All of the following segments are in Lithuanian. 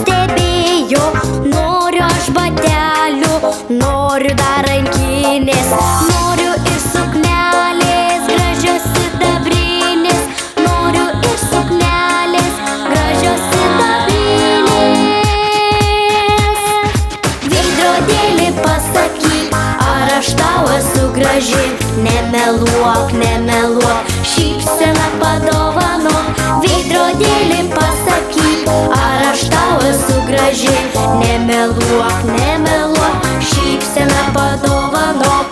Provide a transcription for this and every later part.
pastebėjo Noriu aš batelių, noriu dar rankinės Noriu ir suknelės, gražios sidabrinės Noriu ir suknelės, gražios sidabrinės Veidrodėlį pasakyk, ar aš tau esu graži? Nemeluok, nemeluok, šypsena padovano. Veidrodėlį pasakyk aš tau esu graži, nemeluok, nemeluok, šypsena padovanok.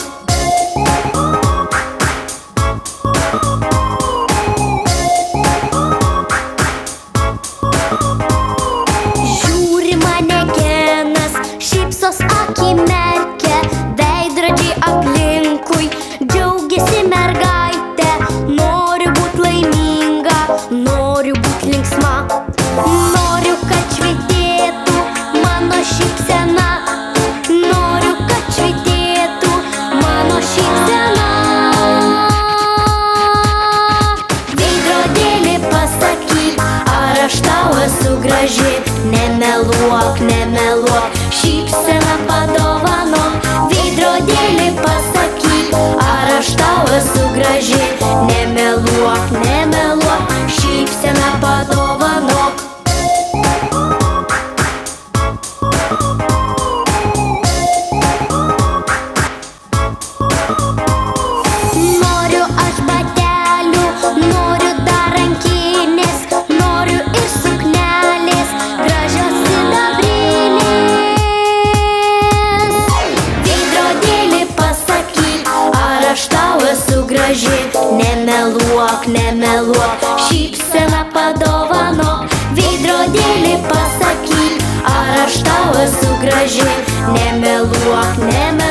Žiūri mane genas, šypsos akimerkia, veidrodžiai aplinkui, džiaugiasi mergaitė, nori būti laiminga, nori būti linksma. pažėk, nemeluok, nemeluok, šypsena padovano, veidrodėlį pasakyk, ar aš tau esu graži. aš tau esu graži, nemeluok, nemeluok, šypsena padovano, veidrodėlį pasakyk, ar aš tau esu graži, nemeluok, nemeluok.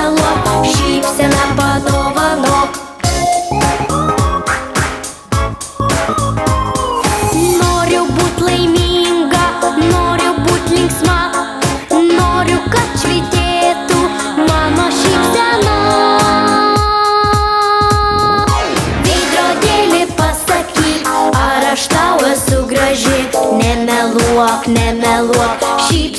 walk, nemel walk, sheep.